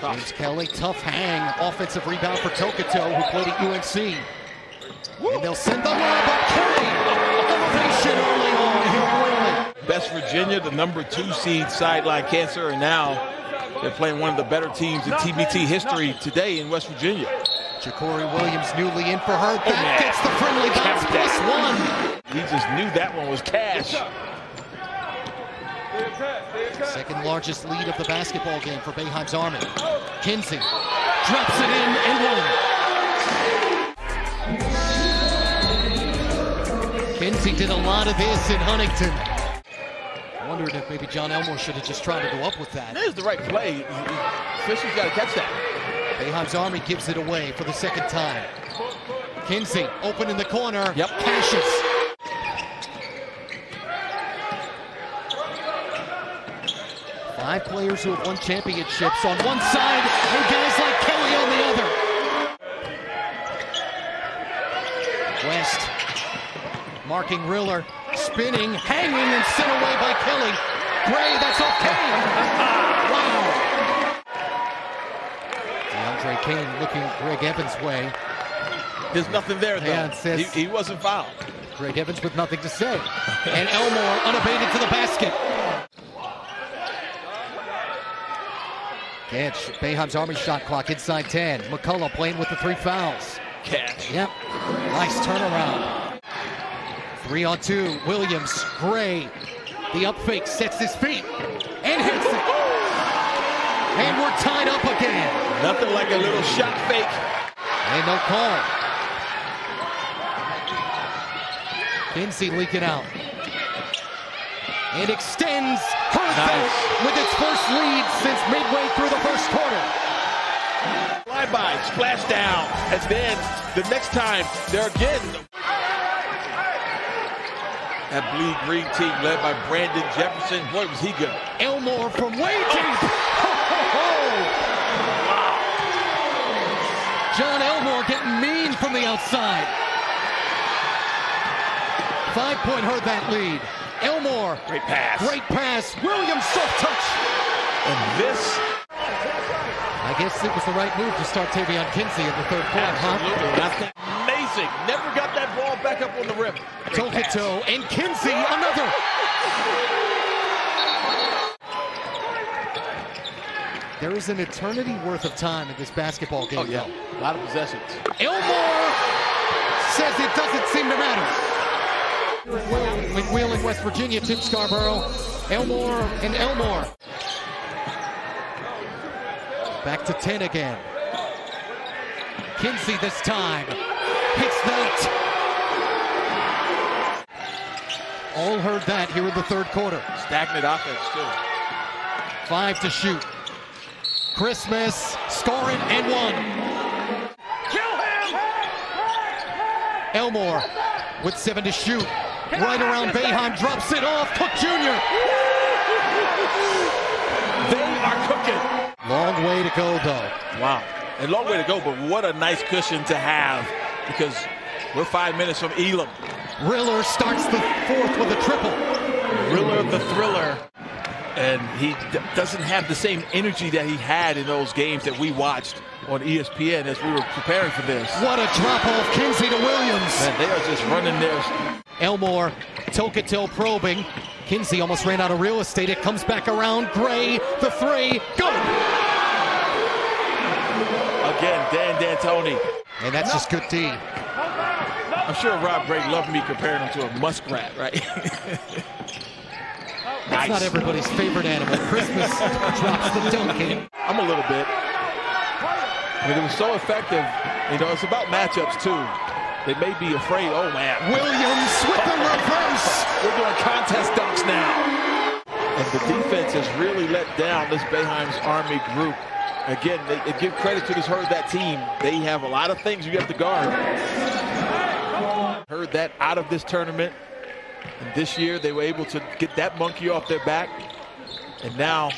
James Kelly, tough hang, offensive rebound for Tokoto, who played at UNC. And they'll send the lob up. Kelly, elevation early on here at West Virginia, the number two seed sideline cancer, and now they're playing one of the better teams in TBT history today in West Virginia. Ja'Cory Williams newly in for her. Oh, that man. gets the friendly bounce Kept plus that. one. He just knew that one was cash. Second largest lead of the basketball game for Boeheim's Army. Kinsey drops it in and one. Kinsey did a lot of this in Huntington. Wondering if maybe John Elmore should have just tried to go up with that. There's the right play. Fisher's got to catch that. Boeheim's Army gives it away for the second time. Kinsey open in the corner. Yep. Cassius. Five players who have won championships on one side and guys like Kelly on the other. West marking Riller, spinning, hanging, and sent away by Kelly. Gray, that's off Kane. wow. DeAndre Kane looking Greg Evans' way. There's nothing there, though. He, he wasn't fouled. Greg Evans with nothing to say. And Elmore unabated to the basket. Edge, Boeheim's Army shot clock inside 10. McCullough playing with the three fouls. Catch. Yep. Nice turnaround. Three on two. Williams, Gray. The up fake sets his feet and hits it. And we're tied up again. Nothing like a little shot fake. And no call. Kinsey leaking out. And extends Herfeld with its first lead since midway through the first quarter. Fly by, splash down, and then the next time they're again. That bleed green team led by Brandon Jefferson. Boy, was he good. Elmore from way deep. John Elmore getting mean from the outside. Five point Herd That lead. Elmore, Great pass. great pass. Williams soft touch. And this, I guess it was the right move to start Taevion Kinsey in the third quarter, huh? absolutely, that's amazing. Never got that ball back up on the rim. Great pass. Tokoto and Kinsey another. There is an eternity worth of time in this basketball game. Oh, yeah. A lot of possessions. Elmore says it doesn't seem to matter. In West Virginia, Tim Scarborough, Elmore and Elmore. Back to 10 again. Kinsey this time hits that. All Herd That here in the third quarter. Stagnant offense, too. Five to shoot. Christmas scoring and one. Kill him! Elmore with seven to shoot. Right around Bayheim, drops it off. Cook Jr. They are cooking. Long way to go though. Wow. A long way to go, but what a nice cushion to have because we're five minutes from Elam. Riller starts the fourth with a triple. Riller the thriller. And he doesn't have the same energy that he had in those games that we watched on ESPN as we were preparing for this. What a drop off Kinsey to Williams. Man, they are just running their Elmore, Tokoto probing. Kinsey almost ran out of real estate. It comes back around. Gray, the three, go! again, Dan D'Antoni. And that's just good D. I'm sure Rob Gray loved me comparing him to a muskrat, right? That's not everybody's favorite animal. Christmas drops the dunk in. I'm a little bit. I mean, it was so effective. You know, it's about matchups too. They may be afraid. Oh man, Williams with the reverse. we're doing contest dunks now. And the defense has really let down this Boeheim's Army group. Again, they, they give credit to this Herd That team. They have a lot of things you have to guard. Herd That out of this tournament. And this year they were able to get that monkey off their back. And now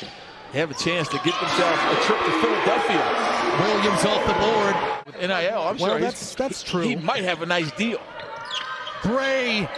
they have a chance to get themselves a trip to Philadelphia. Williams off the board. With NIL, I'm Well, sure that's- that's true. He might have a nice deal. Gray